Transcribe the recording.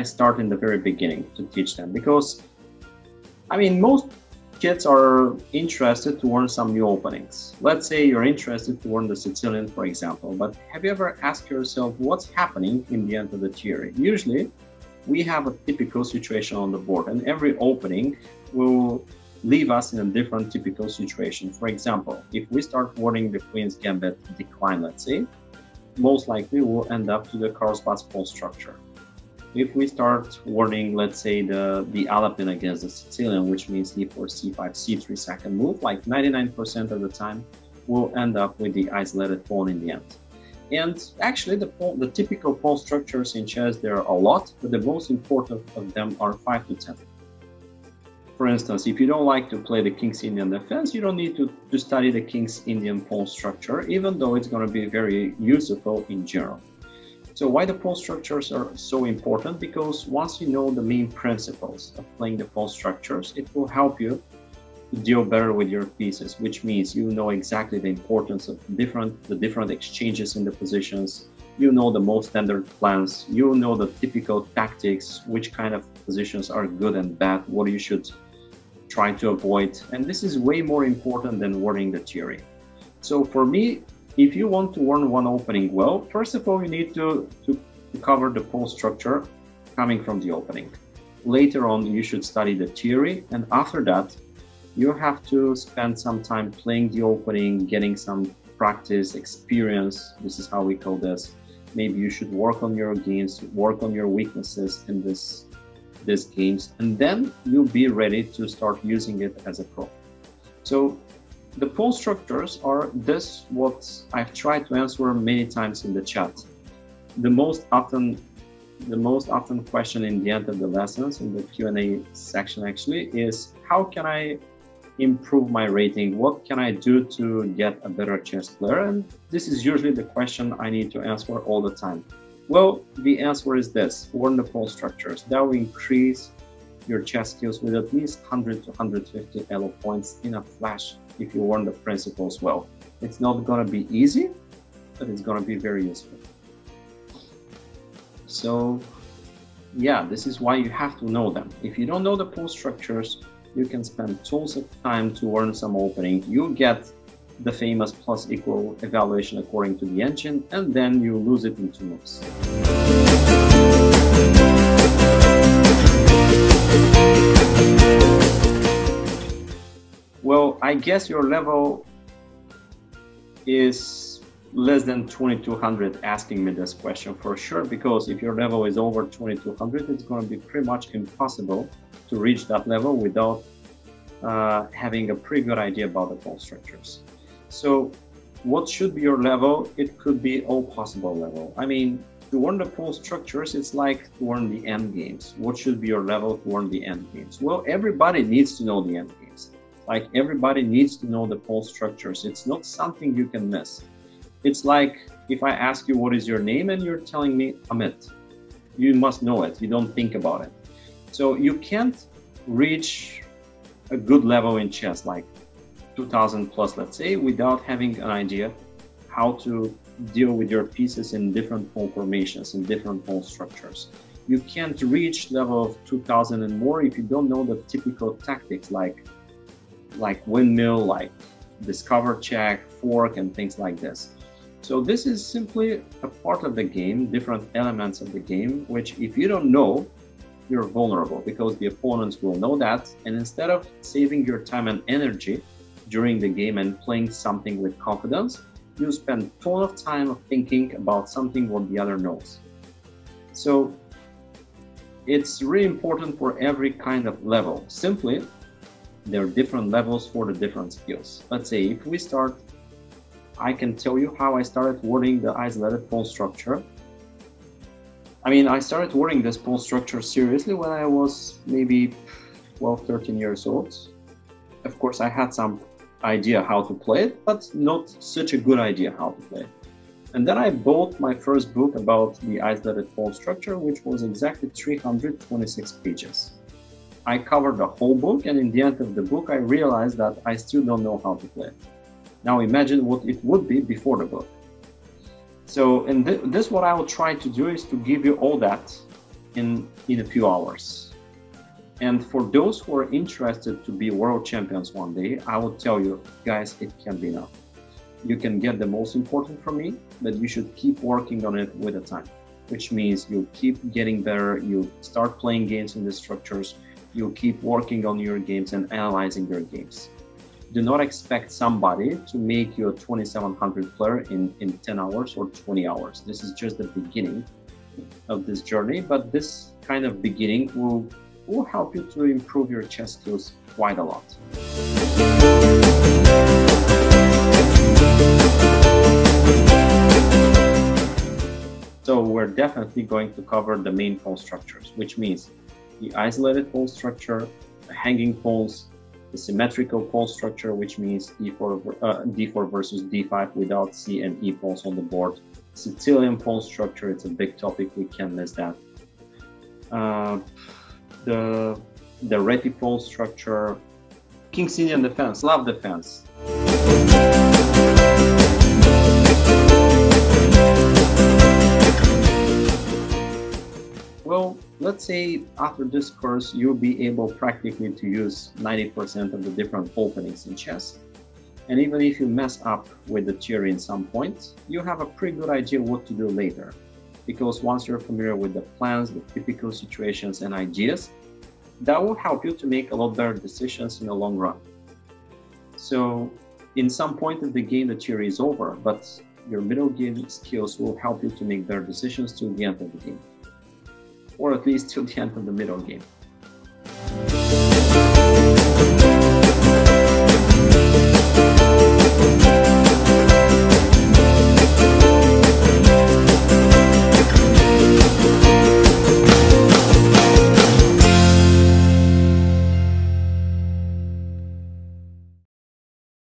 I start in the very beginning to teach them? Because, I mean, most kids are interested to learn some new openings. Let's say you're interested to learn the Sicilian, for example, but have you ever asked yourself what's happening in the end of the theory? Usually, we have a typical situation on the board, and every opening will leave us in a different typical situation. For example, if we start wording the Queen's Gambit decline, let's say, most likely we'll end up to the Carlsbad's pawn structure if we start warning, let's say the the Alapin against the Sicilian, which means e4, c5, c3 second move, like 99% of the time, we'll end up with the isolated pawn in the end. And actually, the the typical pawn structures in chess there are a lot, but the most important of them are five to ten. For instance, if you don't like to play the King's Indian defense, you don't need to, to study the King's Indian pawn structure, even though it's going to be very useful in general. So why the pawn structures are so important? Because once you know the main principles of playing the pawn structures, it will help you to deal better with your pieces, which means you know exactly the importance of different the different exchanges in the positions. You know the most standard plans. You know the typical tactics, which kind of positions are good and bad, what you should try to avoid. And this is way more important than learning the theory. So for me, if you want to learn one opening well, first of all, you need to, to cover the pawn structure coming from the opening. Later on, you should study the theory, and after that, you have to spend some time playing the opening, getting some practice, experience. This is how we call this. Maybe you should work on your games, work on your weaknesses in this these games, and then you'll be ready to start using it as a pro. So the pawn structures are this what I've tried to answer many times in the chat. The most often the most often question in the end of the lessons in the Q&A section actually is how can I improve my rating? What can I do to get a better chess player? And this is usually the question I need to answer all the time. Well, the answer is this, pawn structures. That will increase your chess skills with at least 100 to 150 elo points in a flash if you learn the principles well. It's not going to be easy, but it's going to be very useful. So yeah, this is why you have to know them. If you don't know the pawn structures, you can spend tons of time to learn some opening. You get the famous plus equal evaluation according to the engine, and then you lose it in two moves. I guess your level is less than 2200 asking me this question for sure because if your level is over 2200 it's going to be pretty much impossible to reach that level without uh, having a pretty good idea about the pawn structures. So what should be your level? It could be all possible level. I mean to learn the pawn structures it's like to learn the end games. What should be your level to learn the end games? Well everybody needs to know the end games like everybody needs to know the pawn structures. It's not something you can miss. It's like if I ask you what is your name and you're telling me Amit, you must know it. You don't think about it. So you can't reach a good level in chess, like 2000 plus, let's say, without having an idea how to deal with your pieces in different pawn formations, in different pawn structures. You can't reach level of 2000 and more if you don't know the typical tactics like like windmill, like discover check, fork, and things like this. So this is simply a part of the game, different elements of the game, which if you don't know, you're vulnerable because the opponents will know that. And instead of saving your time and energy during the game and playing something with confidence, you spend a ton of time thinking about something what the other knows. So it's really important for every kind of level. Simply there are different levels for the different skills. Let's say if we start, I can tell you how I started wording the isolated pawn structure. I mean, I started wording this pawn structure seriously when I was maybe 12, 13 years old. Of course, I had some idea how to play it, but not such a good idea how to play it. And then I bought my first book about the isolated pawn structure, which was exactly 326 pages. I covered the whole book, and in the end of the book, I realized that I still don't know how to play. Now imagine what it would be before the book. So, and th this what I will try to do is to give you all that in, in a few hours. And for those who are interested to be world champions one day, I will tell you, guys, it can be enough. You can get the most important from me, but you should keep working on it with the time, which means you keep getting better, you start playing games in the structures, you keep working on your games and analyzing your games. Do not expect somebody to make you a 2700 player in, in 10 hours or 20 hours. This is just the beginning of this journey, but this kind of beginning will, will help you to improve your chess skills quite a lot. So we're definitely going to cover the main pawn structures, which means the isolated pawn structure, the hanging pawns, the symmetrical pawn structure, which means e4, uh, d4 versus d5 without c and e pawns on the board, Sicilian pawn structure, it's a big topic, we can't miss that. Uh, the the Réti pawn structure, King's Indian defense, love defense. Let's say after this course, you'll be able practically to use 90% of the different openings in chess. And even if you mess up with the theory in some points, you have a pretty good idea what to do later. Because once you're familiar with the plans, the typical situations and ideas, that will help you to make a lot better decisions in the long run. So in some point of the game, the theory is over, but your middle game skills will help you to make better decisions till the end of the game or at least till the end of the middle game.